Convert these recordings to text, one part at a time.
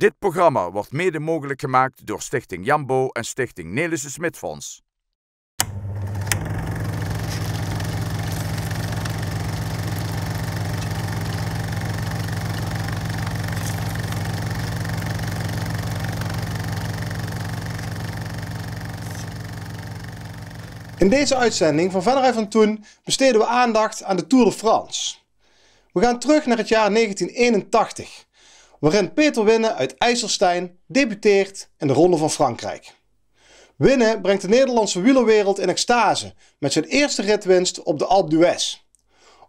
Dit programma wordt mede mogelijk gemaakt door Stichting Jambo en Stichting Nelissen Smitfonds. In deze uitzending van Verderij van Toen besteden we aandacht aan de Tour de France. We gaan terug naar het jaar 1981, waarin Peter Winnen uit IJsselstein debuteert in de Ronde van Frankrijk. Winnen brengt de Nederlandse wielerwereld in extase met zijn eerste ritwinst op de Alpe d'Huez.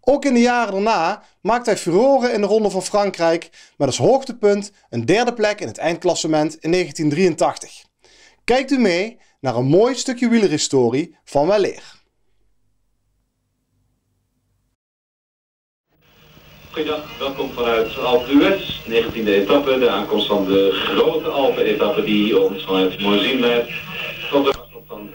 Ook in de jaren daarna maakt hij furoren in de Ronde van Frankrijk met als hoogtepunt een derde plek in het eindklassement in 1983. Kijkt u mee naar een mooi stukje wielerhistorie van Weleer. Goedendag, welkom vanuit Alpe d'Huez, 19e etappe, de aankomst van de grote Alpe-etappe die ons vanuit Morzine leidt tot een afstand van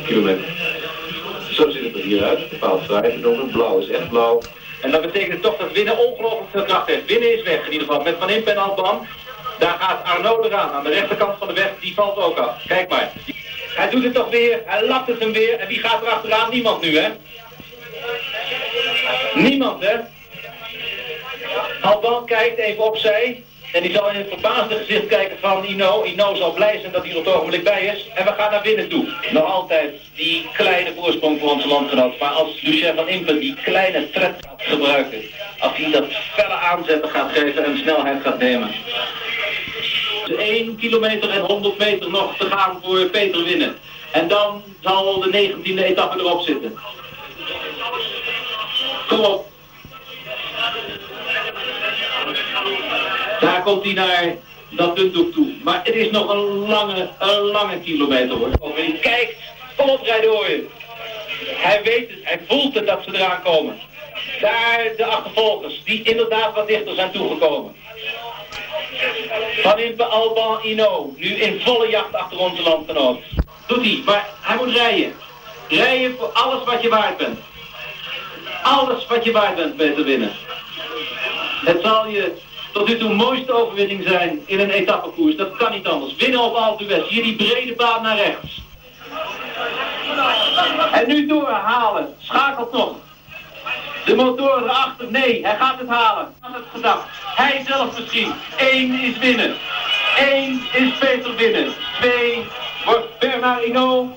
230,5 kilometer. Zo ziet het er hier uit, bepaald vrij, donker, blauw is echt blauw. En dat betekent toch dat winnen ongelooflijk veel kracht heeft. Winnen is weg in ieder geval, met Van Impe en Alban. Daar gaat Arnaud eraan, aan de rechterkant van de weg, die valt ook af. Kijk maar. Hij doet het toch weer, hij lapt het hem weer. En wie gaat er achteraan? Niemand nu, hè? Niemand, hè? Alban kijkt even opzij. En die zal in het verbaasde gezicht kijken van Ino. Ino zal blij zijn dat hij er op het ogenblik bij is. En we gaan naar binnen toe. Nog altijd die kleine voorsprong voor onze landgenoot. Maar als Lucien van Impen die kleine tred gaat gebruiken. Als hij dat felle aanzetten gaat geven en snelheid gaat nemen. 1 kilometer en 100 meter nog te gaan voor Peter winnen. En dan zal de 19e etappe erop zitten. Kom op. Daar komt hij naar dat puntdoek toe. Maar het is nog een lange, een lange kilometer hoor. Hij kijkt, kom op rijden Hij weet het, hij voelt het dat ze eraan komen. Daar de achtervolgers, die inderdaad wat dichter zijn toegekomen. Van Impe Alban Ino, nu in volle jacht achter onze landgenoot. Doet hij, maar hij moet rijden. Rijden voor alles wat je waard bent. Alles wat je waard bent mee te winnen. Het zal je tot nu toe mooiste overwinning zijn in een etappekoers. Dat kan niet anders. Winnen op Alpe d'Huez. Hier die brede baan naar rechts. En nu doorhalen. Schakelt nog. De motor erachter. Nee, hij gaat het halen. Had het gedacht. Hij zelf misschien. Eén is winnen. Eén is Peter winnen. Twee wordt Bernard Hinault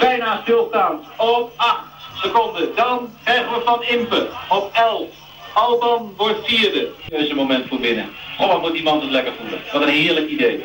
bijna stilstaand. Op acht seconden. Dan krijgen we Van Impe op 11. Alban wordt vierde. Deze moment voor binnen. Oh, wat moet die man het lekker voelen. Wat een heerlijk idee.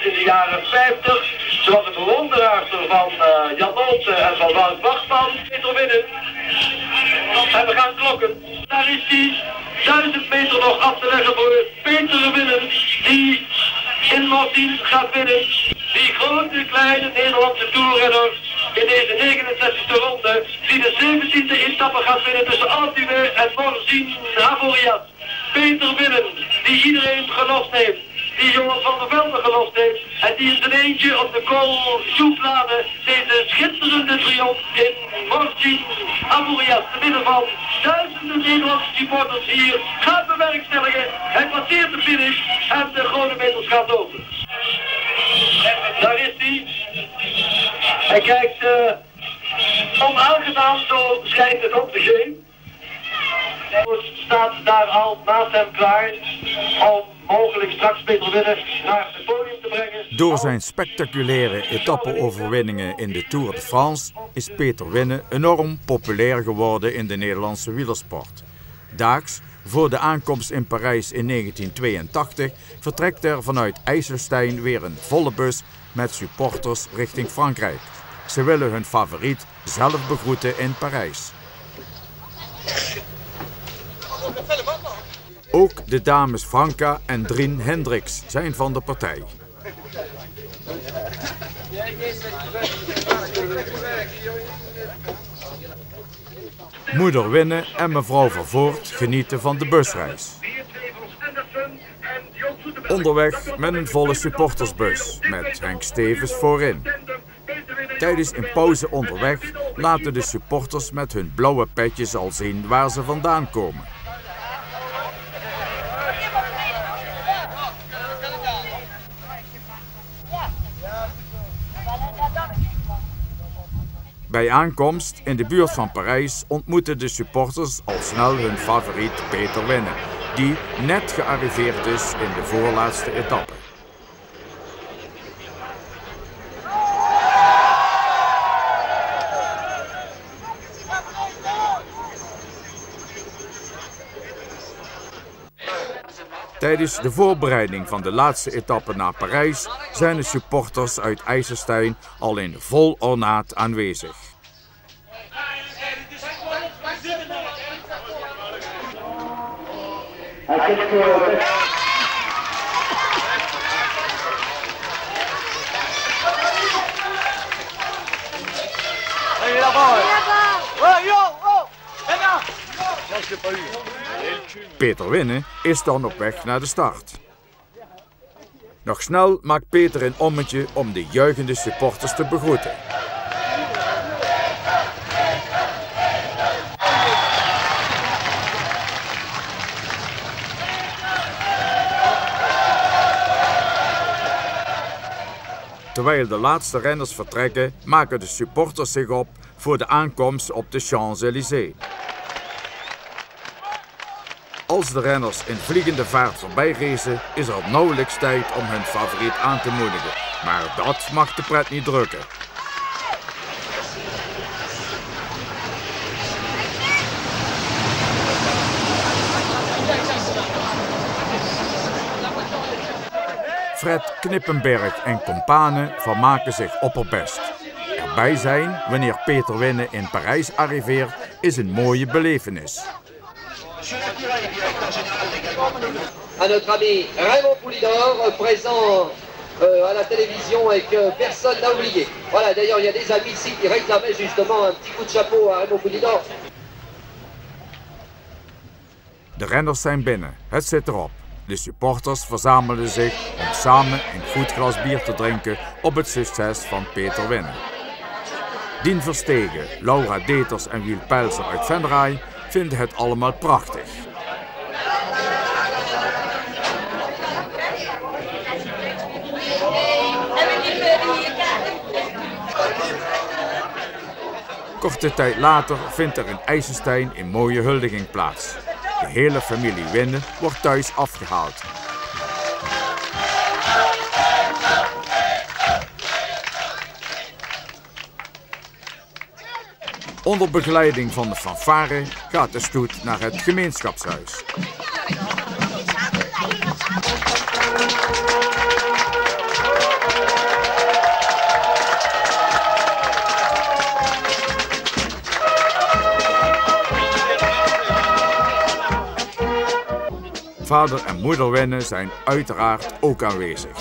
In de jaren 50, zoals de bewonderaarster van uh, Jan Olsen en van Wout Wachtman, Peter winnen. En we gaan klokken. Daar is hij. Duizend meter nog af te leggen voor Peter winnen. Die in Martien gaat winnen. Die grote kleine Nederlandse toerrenner in deze 69e ronde. Die de 17e etappe gaat winnen tussen Altuve en Morzine Havoriat. Peter Winnen, die iedereen gelost heeft. Die Johan van der Velde gelost heeft. En die in eentje op de Joeplade deze schitterende triomf in Morzine Havoriat. Te midden van duizenden Nederlandse supporters hier gaat bewerkstelligen. Hij passeert de finish en de grote meters gaat open. Daar is hij. Hij kijkt uh, onaangenaam, zo schijnt het op te zijn. Staat daar al naast hem klaar om mogelijk straks Peter Winnen naar het podium te brengen. Door zijn spectaculaire etappe-overwinningen in de Tour de France is Peter Winnen enorm populair geworden in de Nederlandse wielersport. Daags voor de aankomst in Parijs in 1982 vertrekt er vanuit IJsselstein weer een volle bus met supporters richting Frankrijk. Ze willen hun favoriet zelf begroeten in Parijs. Ook de dames Franka en Drien Hendricks zijn van de partij. Moeder Winnen en mevrouw Vervoort genieten van de busreis. Onderweg met een volle supportersbus met Henk Stevens voorin. Tijdens een pauze onderweg laten de supporters met hun blauwe petjes al zien waar ze vandaan komen. Bij aankomst in de buurt van Parijs ontmoeten de supporters al snel hun favoriet Peter Winnen die net gearriveerd is in de voorlaatste etappe. Tijdens de voorbereiding van de laatste etappe naar Parijs zijn de supporters uit IJsselstein al in vol ornaat aanwezig. Peter Winnen is dan op weg naar de start. Nog snel maakt Peter een ommetje om de juichende supporters te begroeten. Terwijl de laatste renners vertrekken, maken de supporters zich op voor de aankomst op de Champs-Élysées. Als de renners in vliegende vaart voorbij racen, is er nauwelijks tijd om hun favoriet aan te moedigen. Maar dat mag de pret niet drukken. Fred Knippenberg en companen vermaken zich opperbest. Erbij zijn wanneer Peter Winnen in Parijs arriveert is een mooie belevenis. à notre ami Raymond Poulidor, présent euh, à la télévision et que personne n'a oublié. Voilà, d'ailleurs, il y a des amis ici qui réclamaient justement un petit coup de chapeau à Raymond Poulidor. De renners zijn binnen, het zit erop. De supporters verzamelen zich om samen een goed glas bier te drinken op het succes van Peter Winnen. Dien Verstegen, Laura Deters en Wiel Pelser uit Venray vinden het allemaal prachtig. Korte tijd later vindt er in IJsselstein een mooie huldiging plaats. De hele familie Winnen wordt thuis afgehaald. Onder begeleiding van de fanfare gaat de stoet naar het gemeenschapshuis. Vader en moeder Winnen zijn uiteraard ook aanwezig.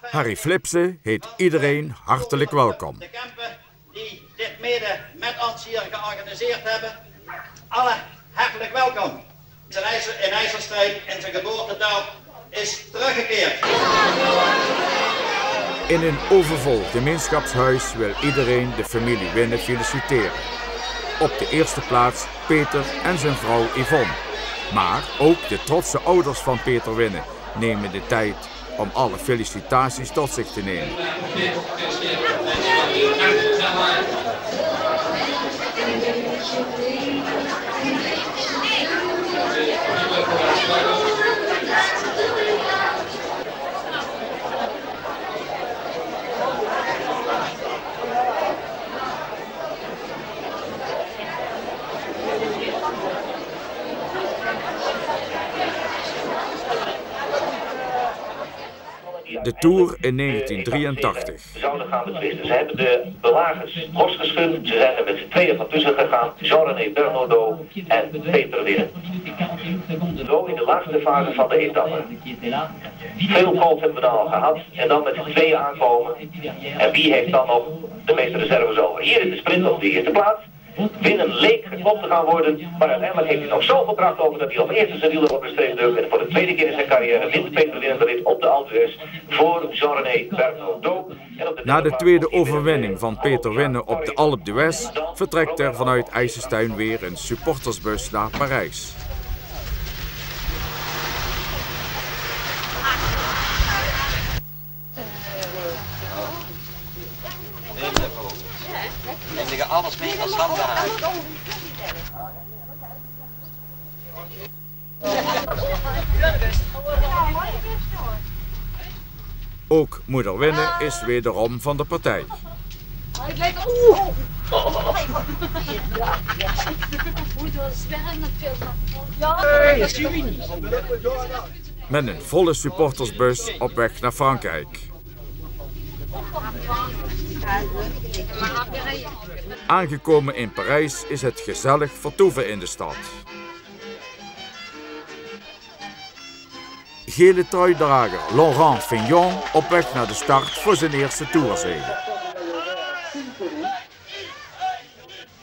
Harry Flipsen heet iedereen hartelijk welkom. De Kempen die dit mede met ons hier georganiseerd hebben. Alle hartelijk welkom. Zijn in in zijn geboortedorp is teruggekeerd. In een overvol gemeenschapshuis wil iedereen de familie Winnen feliciteren. Op de eerste plaats Peter en zijn vrouw Yvonne. Maar ook de trotse ouders van Peter Winnen nemen de tijd om alle felicitaties tot zich te nemen. De Tour in 1983. zouden gaan betwisten. Ze hebben de belagers losgeschud. Ze zijn er met z'n tweeën van tussen gegaan. Jean-René Bernardo en Peter Winnen. Zo in de laatste fase van de etappe. Veel calls hebben we dan al gehad. En dan met z'n tweeën aankomen. En wie heeft dan nog de meeste reserves over? Hier is de sprint op de eerste plaats. Winnen leek geklopt te gaan worden, maar uiteindelijk heeft hij nog zoveel kracht over dat hij als eerste zijn wiel op de streep. En voor de tweede keer in zijn carrière wint Peter rit op de Alpe voor Jean-René Bernardo. En op de Na de tweede overwinning van Peter Winnen op de Alpe d'Huez vertrekt er vanuit IJsselstein weer een supportersbus naar Parijs. En ze gaan alles mee als handhaven. Ook moeder Winne is wederom van de partij. Met een volle supportersbus op weg naar Frankrijk. Aangekomen in Parijs is het gezellig vertoeven in de stad. Gele truidrager Laurent Fignon op weg naar de start voor zijn eerste toerzege.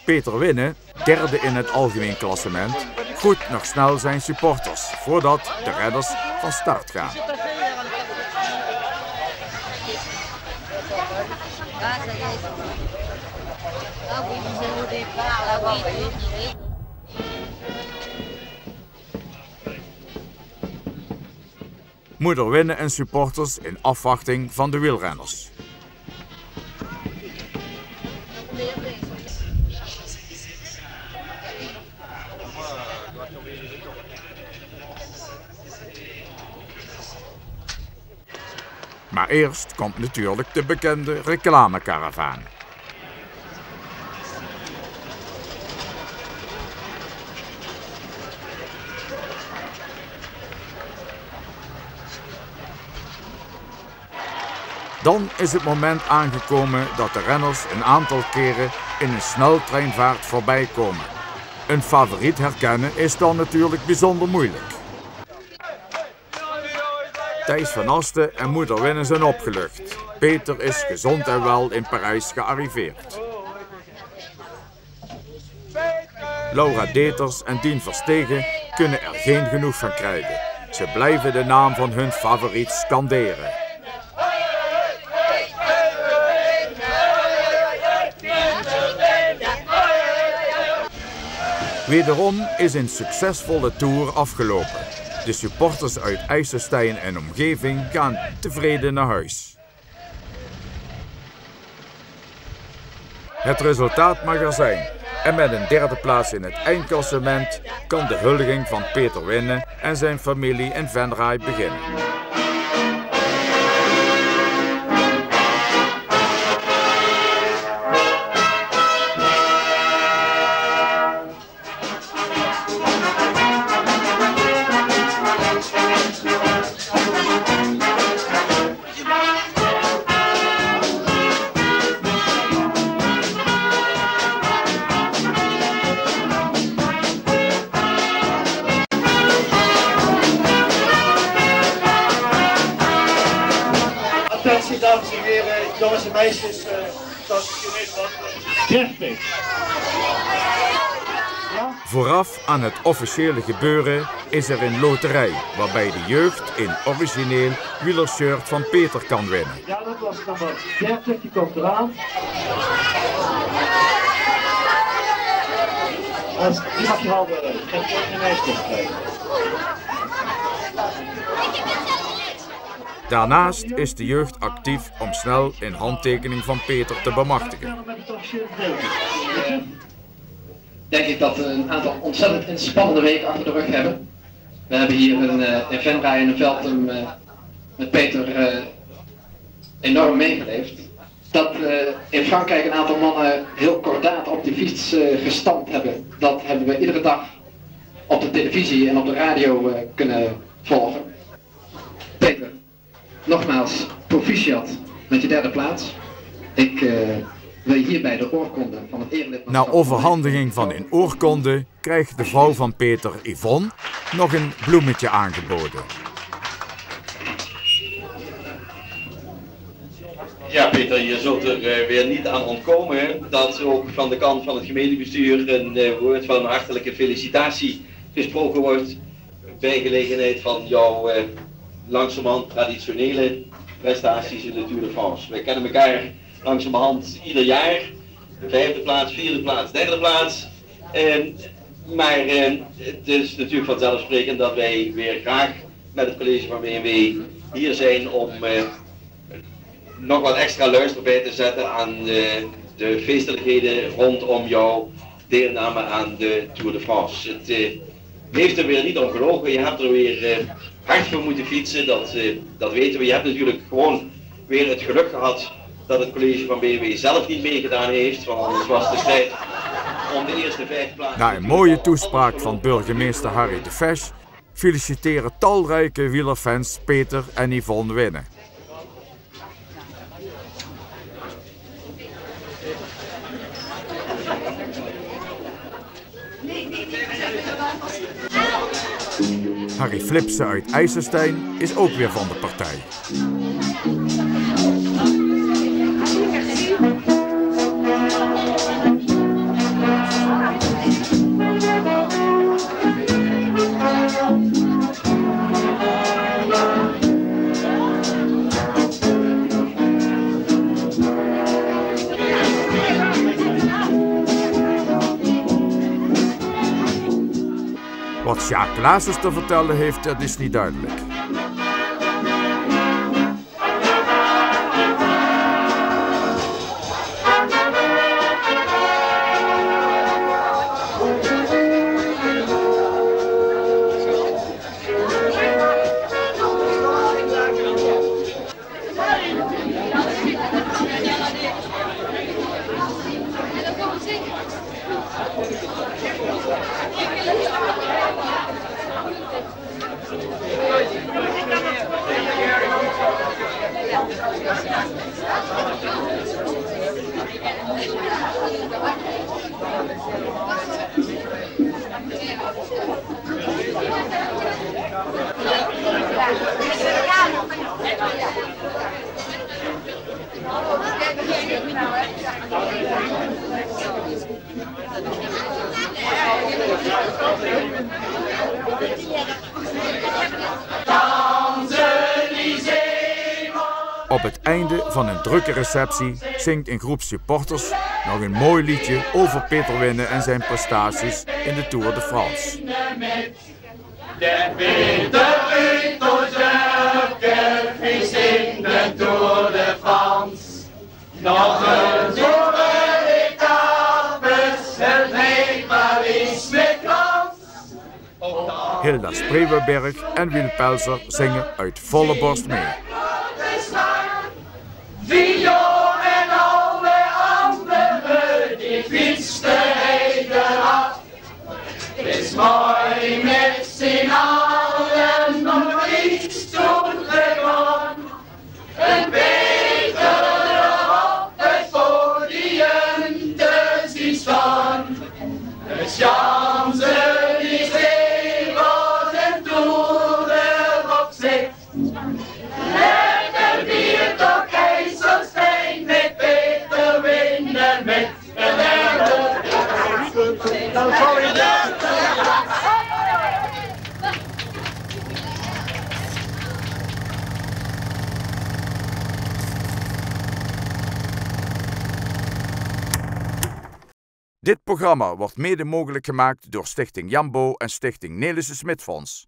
Peter Winnen, derde in het algemeen klassement, groet nog snel zijn supporters voordat de redders van start gaan. Moeder Winnen en supporters in afwachting van de wielrenners. Maar eerst komt natuurlijk de bekende reclamekaravaan. Dan is het moment aangekomen dat de renners een aantal keren in een sneltreinvaart voorbij komen. Een favoriet herkennen is dan natuurlijk bijzonder moeilijk. Thijs van Asten en moeder Winnen zijn opgelucht. Peter is gezond en wel in Parijs gearriveerd. Laura Deters en Dien Verstegen kunnen er geen genoeg van krijgen. Ze blijven de naam van hun favoriet scanderen. Wederom is een succesvolle tour afgelopen. De supporters uit IJsselstein en omgeving gaan tevreden naar huis. Het resultaat mag er zijn. En met een derde plaats in het eindklassement kan de huldiging van Peter Winnen en zijn familie in Venray beginnen. Aan het officiële gebeuren is er een loterij waarbij de jeugd een origineel wielershirt van Peter kan winnen. Ja, dat was nummer 30, die komt eraan. Als, die mag je houden, ik ga je een ijsjes krijgen. Daarnaast is de jeugd actief om snel een handtekening van Peter te bemachtigen. Denk ik dat we een aantal ontzettend inspannende weken achter de rug hebben. We hebben hier een, uh, in Venray in een Veldum uh, met Peter uh, enorm meegeleefd. Dat in Frankrijk een aantal mannen heel kordaat op de fiets gestampt hebben, dat hebben we iedere dag op de televisie en op de radio kunnen volgen. Peter, nogmaals, proficiat met je derde plaats. Ik wil hierbij de oorkonde van het erelid... Na overhandiging van een oorkonde krijgt de vrouw van Peter, Yvonne, nog een bloemetje aangeboden. Ja, Peter, je zult er uh, weer niet aan ontkomen dat ook van de kant van het gemeentebestuur een uh, woord van hartelijke felicitatie gesproken wordt bij gelegenheid van jouw uh, langzamerhand traditionele prestaties in de Tour de France. Wij kennen elkaar langzamerhand ieder jaar. Vijfde plaats, vierde plaats, derde plaats. En, maar het is natuurlijk vanzelfsprekend dat wij weer graag met het college van BMW hier zijn om nog wat extra luister bij te zetten aan de de feestelijkheden rondom jouw deelname aan de Tour de France. Het uh, heeft er weer niet om gelogen. Je hebt er weer hard voor moeten fietsen, dat, dat weten we. Je hebt natuurlijk gewoon weer het geluk gehad dat het college van BW zelf niet meegedaan heeft, want anders was de strijd om de eerste vijf plaatsen. Na een mooie toespraak van burgemeester Harry de Vesch feliciteren talrijke wielerfans Peter en Yvonne Winnen. Harry Flipsen uit IJsselstein is ook weer van de partij. Klaassens te vertellen heeft, dat is niet duidelijk. Op het einde van een drukke receptie zingt een groep supporters nog een mooi liedje over Peter Winnen en zijn prestaties in de Tour de France. De Peter uit onze is in de Tour de France. Nog een het heet met kans. Hilda Spreeuwenberg en Wiel Pelzer zingen uit volle borst mee. Het is programma wordt mede mogelijk gemaakt door Stichting Jambo en Stichting Nelissen Smitfonds.